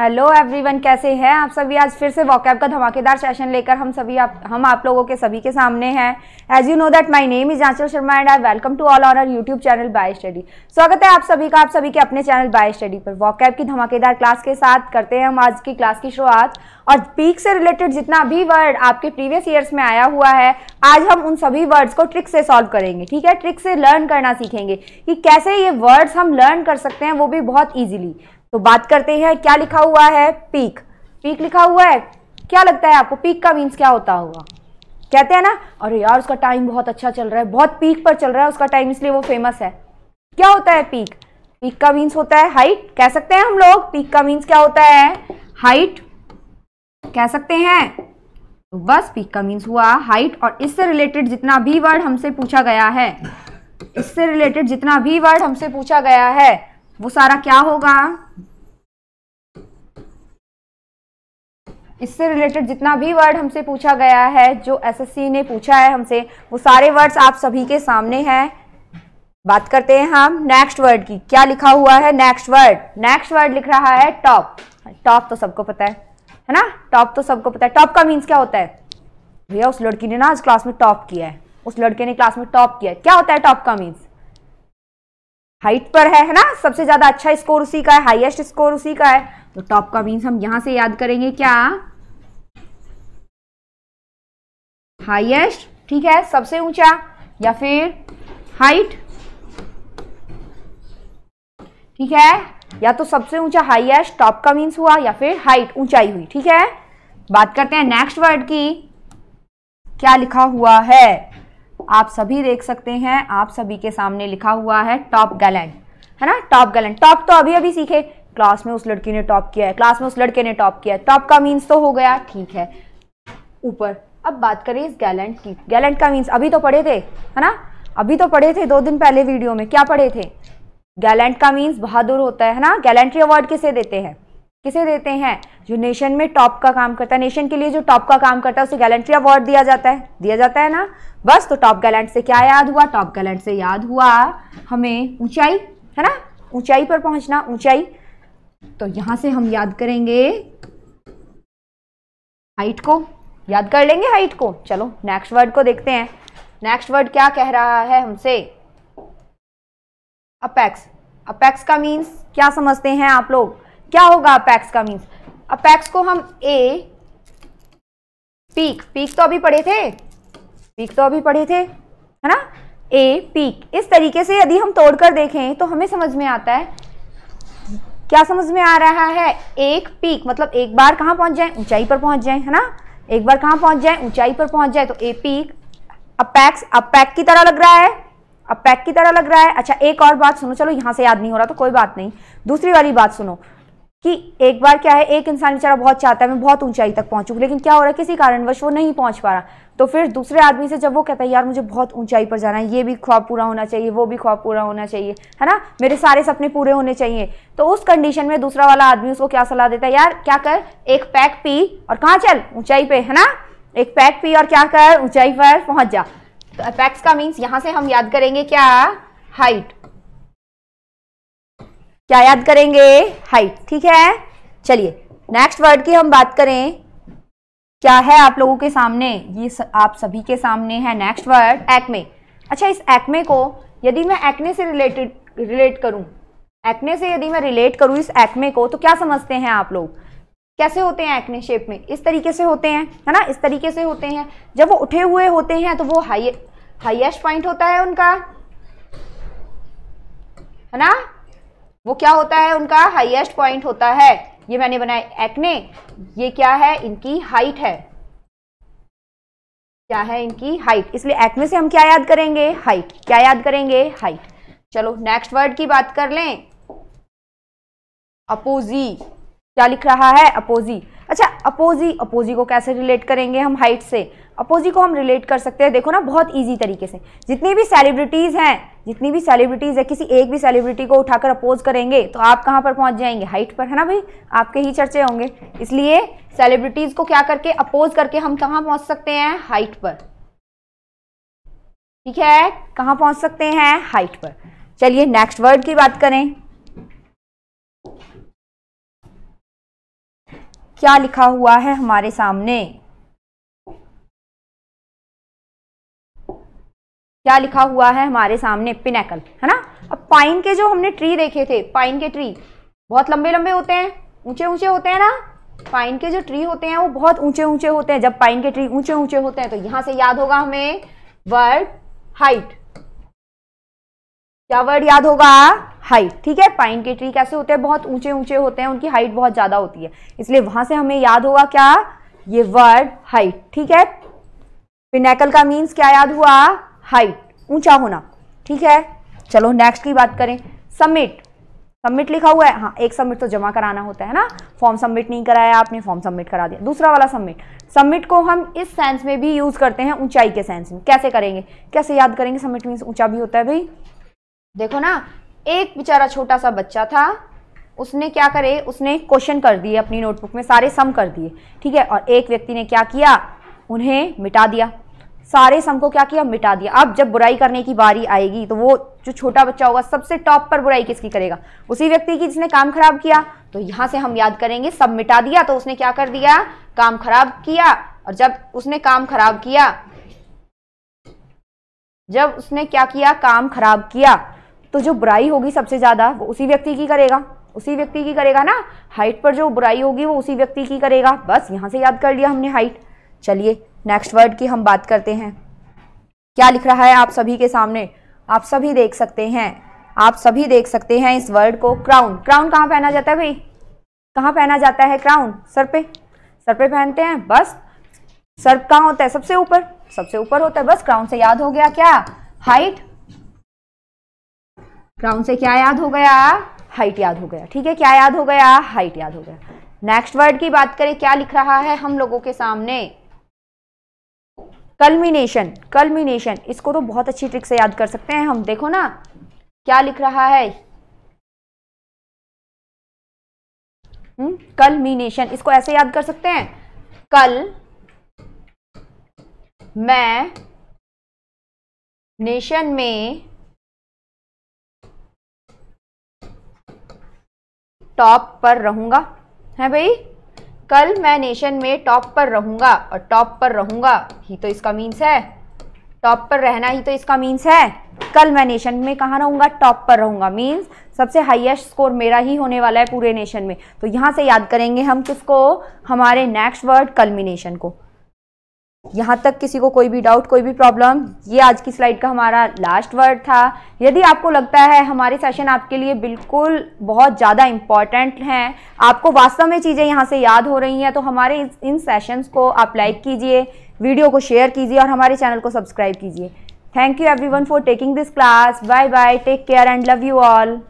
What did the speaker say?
Hello everyone, कैसे हैं आप सभी? आज फिर से वॉकैब का धमाकेदार सेशन लेकर हम सभी आप, हम आप लोगों के सभी के सामने हैं। As you know that my name is Anchal Sharma and I welcome to all our YouTube channel by study स्वागत है आप सभी का, आप सभी के अपने चैनल बाय स्टडी पर। वॉकैब की धमाकेदार क्लास के साथ करते हैं हम आज की क्लास की शुरुआत। और पीक से रिलेटेड जितना भी वर्ड आपके प्रीवियस ईयर्स में आया हुआ है, आज हम उन सभी वर्ड्स को ट्रिक से सॉल्व करेंगे, ठीक है? ट्रिक से लर्न करना सीखेंगे कि कैसे ये वर्ड्स हम लर्न कर सकते हैं वो भी बहुत ईजिली तो बात करते हैं, क्या लिखा हुआ है? पीक। पीक लिखा हुआ है? क्या लगता है आपको पीक का मीन्स क्या होता होगा? कहते हैं ना, अरे यार, उसका टाइम बहुत अच्छा चल रहा है, बहुत पीक पर चल रहा है, उसका टाइम इसलिए वो फ़ेमस है। क्या होता है पीक पीक का मीन्स होता है हाइट कह सकते हैं हम लोग? पीक का मीन्स क्या होता है? हाइट कह सकते हैं। तो बस पीक का मीन्स हुआ हाइट और इससे रिलेटेड जितना भी वर्ड हमसे पूछा गया है, इससे रिलेटेड जितना भी वर्ड हमसे पूछा गया है वो सारा क्या होगा? इससे रिलेटेड जितना भी वर्ड हमसे पूछा गया है, जो एसएससी ने पूछा है हमसे, वो सारे वर्ड्स आप सभी के सामने हैं। बात करते हैं हम नेक्स्ट वर्ड की। क्या लिखा हुआ है नेक्स्ट वर्ड नेक्स्ट वर्ड लिख रहा है टॉप टॉप तो सबको पता है है ना? टॉप तो सबको पता है। टॉप का मीन्स क्या होता है? भैया, उस लड़की ने ना आज क्लास में टॉप किया है। उस लड़के ने क्लास में टॉप किया है। क्या होता है टॉप का मीन्स हाइट पर है है ना? सबसे ज़्यादा अच्छा स्कोर उसी का है, हाईएस्ट स्कोर उसी का है। तो टॉप का मीन्स हम यहाँ से याद करेंगे क्या? हाईएस्ट, ठीक है? सबसे ऊँचा या फिर हाइट? ठीक है? या तो सबसे ऊँचा हाईएस्ट, टॉप का मीन्स हुआ, या फिर हाइट, ऊंचाई हुई, ठीक है? बात करते हैं नेक्स्ट वर्ड की। क्या लिखा हुआ है? आप सभी देख सकते हैं, आप सभी के सामने लिखा हुआ है, टॉप गैलेंट। है ना? Top Gallant. टॉप तो अभी अभी सीखे। क्लास में उस लड़की ने टॉप किया है। क्लास में उस लड़के ने टॉप किया है। टॉप का मीन्स तो हो गया, ठीक है। ऊपर। अब बात करें इस गैलेंट की। गैलेंट का मीन्स अभी तो पढ़े थे, है ना? अभी तो पढ़े थे दो दिन पहले वीडियो में। क्या पढ़े थे? गैलेंट का मीन्स बहादुर होता है ना? गैलेंट्री अवार्ड किसे देते हैं? किसे देते हैं? जो नेशन में टॉप का काम करता है। नेशन के लिए जो टॉप का काम करता है, उसे गैलेंट्री अवार्ड दिया जाता है। दिया जाता है ना? बस तो टॉप गैलेंट से क्या याद हुआ? टॉप गैलेंट से याद हुआ हमें ऊंचाई, है ना? ऊंचाई पर पहुँचना, ऊंचाई। तो यहाँ से हम याद करेंगे हाइट को। याद कर लेंगे हाइट को। चलो नेक्स्ट वर्ड को देखते हैं। नेक्स्ट वर्ड क्या कह रहा है हमसे? अपेक्स अपेक्स का मीन्स क्या समझते हैं आप लोग? क्या होगा अपैक्स का मीन्स अपैक्स को हम ए पीक पीक तो अभी पढ़े थे? पीक तो अभी पढ़े थे, है ना? ए पीक इस तरीके से यदि हम तोड़कर देखें तो हमें समझ में आता है। क्या समझ में आ रहा है? एक पीक मतलब एक बार कहाँ पहुँच जाए? ऊंचाई पर पहुँच जाए, है ना? एक बार कहाँ पहुँच जाए? ऊंचाई पर पहुँच जाए तो ए पीक अपैक्स अपैक की तरह लग रहा है। अपैक की तरह लग रहा है। अच्छा एक और बात सुनो, चलो यहाँ से याद नहीं हो रहा तो कोई बात नहीं। दूसरी वाली बात सुनो। कि एक बार क्या है, एक इंसान बेचारा बहुत चाहता है, मैं बहुत ऊंचाई तक पहुंचू लेकिन क्या हो रहा है, किसी कारणवश वो नहीं पहुँच पा रहा। तो फिर दूसरे आदमी से जब वो कहता है, यार, मुझे बहुत ऊंचाई पर जाना है, ये भी ख्वाब पूरा होना चाहिए, वो भी ख्वाब पूरा होना चाहिए, है ना? मेरे सारे सपने पूरे होने चाहिए। तो उस कंडीशन में दूसरा वाला आदमी उसको क्या सलाह देता है, यार, क्या कर, एक पैक पी और कहाँ चल, ऊंचाई पे, है ना? एक पैक पी और क्या कर, ऊंचाई पर पहुँच जा। तो पैक्स का मीन्स यहाँ से हम याद करेंगे क्या? हाइट क्या याद करेंगे? हाइट ठीक है? चलिए नेक्स्ट वर्ड की हम बात करें। क्या है आप लोगों के सामने? ये स, आप सभी के सामने है नेक्स्ट वर्ड एक्मे अच्छा इस एक्मे को यदि मैं एक्ने से रिलेटेड रिलेट करूँ एक्ने से यदि मैं रिलेट करूँ इस एक्मे को तो क्या समझते हैं आप लोग? कैसे होते हैं एक्ने शेप में? इस तरीके से होते हैं है ना? इस तरीके से होते हैं। जब वो उठे हुए होते हैं तो वो हाई हाइएस्ट पॉइंट होता है उनका है ना? वो क्या होता है? उनका हाइएस्ट पॉइंट होता है। ये मैंने बनाया एक्ने ये क्या है? इनकी हाइट है। क्या है इनकी हाइट इसलिए एक्ने से हम क्या याद करेंगे? हाइट क्या याद करेंगे? हाइट चलो नेक्स्ट वर्ड की बात कर लें। अपोजी। क्या लिख रहा है? अपोजी। अच्छा अपोजी अपोजी को कैसे रिलेट करेंगे हम हाइट से? अपोजी को हम रिलेट कर सकते हैं, देखो ना, बहुत इजी तरीके से। जितनी भी सेलिब्रिटीज़ हैं, जितनी भी सेलिब्रिटीज़ है, किसी एक भी सेलिब्रिटी को उठाकर अपोज करेंगे तो आप कहाँ पर पहुँच जाएँगे? हाइट पर, है ना भाई? आपके ही चर्चे होंगे। इसलिए सेलिब्रिटीज़ को क्या करके अपोज करके हम कहाँ पहुँच सकते हैं? हाइट पर। ठीक है? कहाँ पहुँच सकते हैं? हाइट पर। चलिए नेक्स्ट वर्ड की बात करें। क्या लिखा हुआ है हमारे सामने? क्या लिखा हुआ है हमारे सामने? पिनेकल है ना? अब पाइन के जो हमने ट्री देखे थे पाइन के ट्री बहुत लंबे लंबे होते हैं ऊँचे ऊँचे होते हैं ना? पाइन के जो ट्री होते हैं, वो बहुत ऊँचे ऊँचे होते हैं। जब पाइन के ट्री ऊँचे ऊँचे होते हैं तो यहाँ से याद होगा हमें वर्ड हाइट क्या वर्ड याद होगा? हाइट ठीक है? पाइन के ट्री कैसे होते हैं? बहुत ऊँचे ऊँचे होते हैं, उनकी हाइट बहुत ज़्यादा होती है। इसलिए वहाँ से हमें याद होगा क्या? ये वर्ड हाइट ठीक है? पिनेकल का मीन्स क्या याद हुआ? हाइट ऊँचा होना, ठीक है? चलो नेक्स्ट की बात करें। सबमिट सबमिट लिखा हुआ है। हाँ एक सबमिट तो जमा कराना होता है ना? फॉर्म सबमिट नहीं कराया आपने फॉर्म सबमिट करा दिया। दूसरा वाला सबमिट सबमिट को हम इस सेंस में भी यूज़ करते हैं, ऊंचाई के सेंस में। कैसे करेंगे? कैसे याद करेंगे? सबमिट मीन्स ऊँचा भी होता है भाई। देखो ना, एक बेचारा छोटा सा बच्चा था, उसने क्या करे, उसने क्वेश्चन कर दिए अपनी नोटबुक में, सारे सम कर दिए, ठीक है? और एक व्यक्ति ने क्या किया? उन्हें मिटा दिया। सारे सम को क्या किया? मिटा दिया। अब जब बुराई करने की बारी आएगी तो वो जो छोटा बच्चा होगा, सबसे टॉप पर बुराई किसकी करेगा? उसी व्यक्ति की जिसने काम खराब किया। तो यहाँ से हम याद करेंगे सब मिटा दिया तो उसने क्या कर दिया? काम खराब किया। और जब उसने काम खराब किया, जब उसने क्या किया? काम खराब किया। तो जो बुराई होगी सबसे ज़्यादा वो उसी व्यक्ति की करेगा। उसी व्यक्ति की करेगा ना? हाइट पर जो बुराई होगी वो उसी व्यक्ति की करेगा। बस यहाँ से याद कर लिया हमने हाइट चलिए नेक्स्ट वर्ड की हम बात करते हैं। क्या लिख रहा है आप सभी के सामने? आप सभी देख सकते हैं। आप सभी देख सकते हैं इस वर्ड को क्राउन क्राउन कहाँ पहना जाता है भाई? कहाँ पहना जाता है क्राउन सर पे। सर पे पहनते हैं? बस। सर कहाँ होता है? सबसे ऊपर। सबसे ऊपर होता है। बस क्राउन से याद हो गया क्या? हाइट क्राउन से क्या याद हो गया? हाइट याद हो गया। ठीक है क्या याद हो गया? हाइट याद हो गया। नेक्स्ट वर्ड की बात करें क्या लिख रहा है हम लोगों के सामने? कल्मिनेशन कल्मिनेशन इसको तो बहुत अच्छी ट्रिक से याद कर सकते हैं हम देखो ना। क्या लिख रहा है? कल्मिनेशन हम्म, इसको ऐसे याद कर सकते हैं? कल मैं नेशन में टॉप पर रहूँगा। है भाई? कल मैं नेशन में टॉप पर रहूँगा और टॉप पर रहूँगा ही तो इसका मीन्स है। टॉप पर रहना ही तो इसका मीन्स है। कल मैं नेशन में कहाँ रहूँगा? टॉप पर रहूँगा। मीन्स सबसे हाईएस्ट स्कोर मेरा ही होने वाला है पूरे नेशन में। तो यहाँ से याद करेंगे हम किसको? हमारे नेक्स्ट वर्ड कल्मिनेशन को। यहाँ तक किसी को कोई भी डाउट कोई भी प्रॉब्लम ये आज की स्लाइड का हमारा लास्ट वर्ड था। यदि आपको लगता है हमारे सेशन आपके लिए बिल्कुल बहुत ज़्यादा इंपॉर्टेंट हैं, आपको वास्तव में चीज़ें यहाँ से याद हो रही हैं तो हमारे इन सेशंस को आप लाइक कीजिए वीडियो को शेयर कीजिए और हमारे चैनल को सब्सक्राइब कीजिए। Thank you every for taking this class bye bye take care and love you all